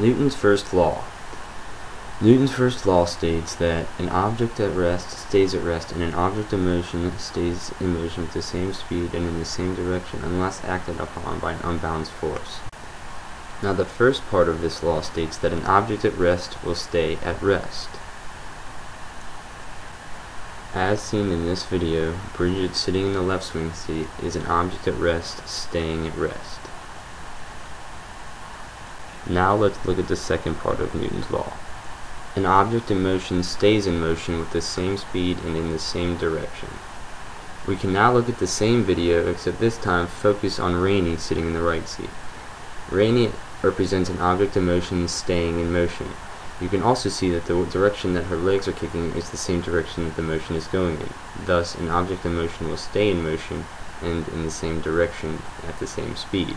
Newton's first law. Newton's first law states that an object at rest stays at rest and an object in motion stays in motion with the same speed and in the same direction unless acted upon by an unbalanced force. Now the first part of this law states that an object at rest will stay at rest. As seen in this video, Bridget sitting in the left swing seat is an object at rest staying at rest. Now let's look at the second part of Newton's law. An object in motion stays in motion with the same speed and in the same direction. We can now look at the same video except this time focus on Rainey sitting in the right seat. Rainey represents an object in motion staying in motion. You can also see that the direction that her legs are kicking is the same direction that the motion is going in. Thus, an object in motion will stay in motion and in the same direction at the same speed.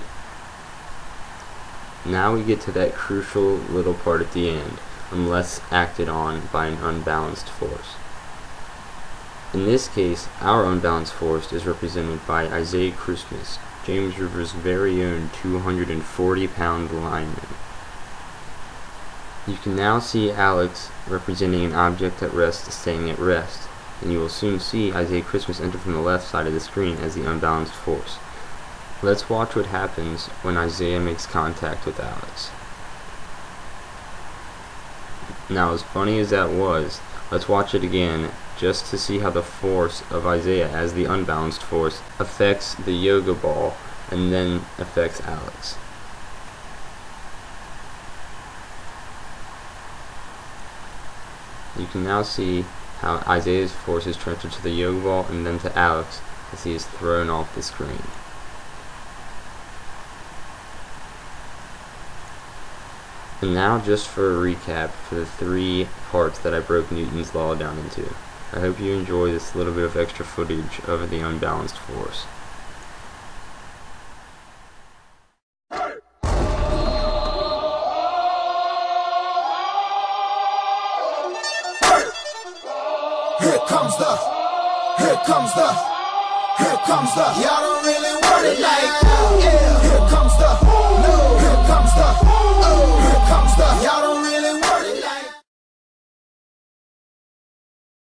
Now we get to that crucial little part at the end, unless acted on by an unbalanced force. In this case, our unbalanced force is represented by Isaiah Christmas, James River's very own 240 pound lineman. You can now see Alex representing an object at rest staying at rest, and you will soon see Isaiah Christmas enter from the left side of the screen as the unbalanced force. Let's watch what happens when Isaiah makes contact with Alex. Now as funny as that was, let's watch it again just to see how the force of Isaiah as the unbalanced force affects the yoga ball and then affects Alex. You can now see how Isaiah's force is transferred to the yoga ball and then to Alex as he is thrown off the screen. And now just for a recap for the three parts that I broke Newton's law down into. I hope you enjoy this little bit of extra footage of the unbalanced force. Here comes the, here comes the, here comes the, y'all don't really want it like